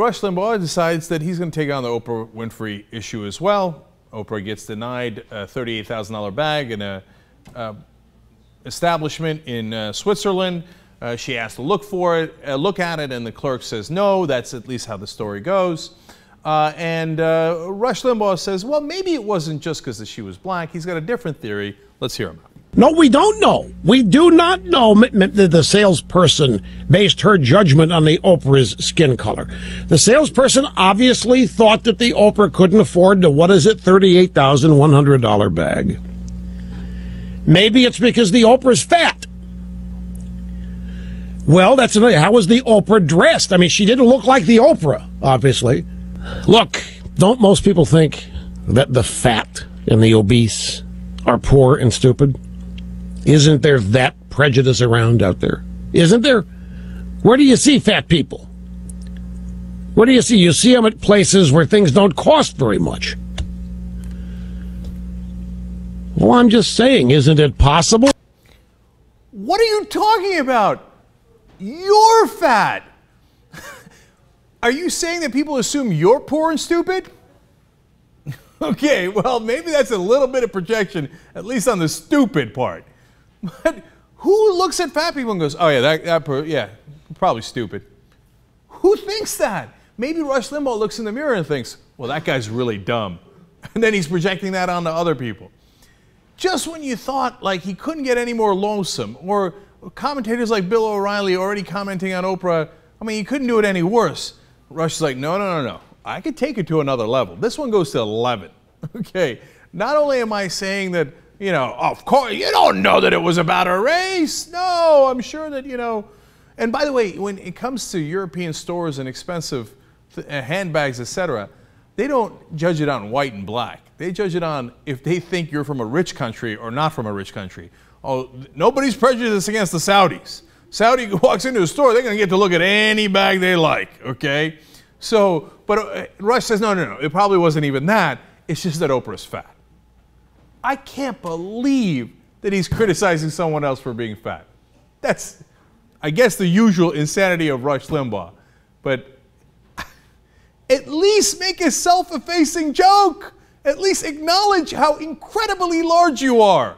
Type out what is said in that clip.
Rush Limbaugh decides that he's going to take on the Oprah Winfrey issue as well. Oprah gets denied a $38,000 bag in a uh, establishment in uh, Switzerland. Uh, she asked to look for it, uh, look at it, and the clerk says no. That's at least how the story goes. Uh, and Rush Limbaugh says, well, maybe it wasn't just because she was black. He's got a different theory. Let's hear him out. No, we don't know. We do not know the salesperson based her judgment on the Oprah's skin color. The salesperson obviously thought that the Oprah couldn't afford the, what is it, $38,100 bag. Maybe it's because the Oprah's fat. Well, that's another. How was the Oprah dressed? I mean, she didn't look like the Oprah, obviously. Look, don't most people think that the fat and the obese are poor and stupid? Isn't there that prejudice around out there? Isn't there? Where do you see fat people? Where do you see? You see them at places where things don't cost very much. Well, I'm just saying, isn't it possible? What are you talking about? You're fat. Are you saying that people assume you're poor and stupid? okay, well, maybe that's a little bit of projection, at least on the stupid part. But who looks at fat people and goes, oh, yeah, that, that yeah, probably stupid? Who thinks that? Maybe Rush Limbaugh looks in the mirror and thinks, well, that guy's really dumb. And then he's projecting that onto other people. Just when you thought like he couldn't get any more lonesome, or commentators like Bill O'Reilly already commenting on Oprah, I mean, he couldn't do it any worse. Rush is like, no, no, no, no. I could take it to another level. This one goes to 11. Okay. Not only am I saying that, you know, of course, you don't know that it was about a race. No, I'm sure that, you know. And by the way, when it comes to European stores and expensive uh, handbags, etc., they don't judge it on white and black. They judge it on if they think you're from a rich country or not from a rich country. Oh, nobody's prejudiced against the Saudis. Saudi walks into a store, they're going to get to look at any bag they like, okay? So, but uh, Rush says, no, no, no, it probably wasn't even that. It's just that Oprah's fat. I can't believe that he's criticizing someone else for being fat. That's, I guess, the usual insanity of Rush Limbaugh. But at least make a self effacing joke. At least acknowledge how incredibly large you are.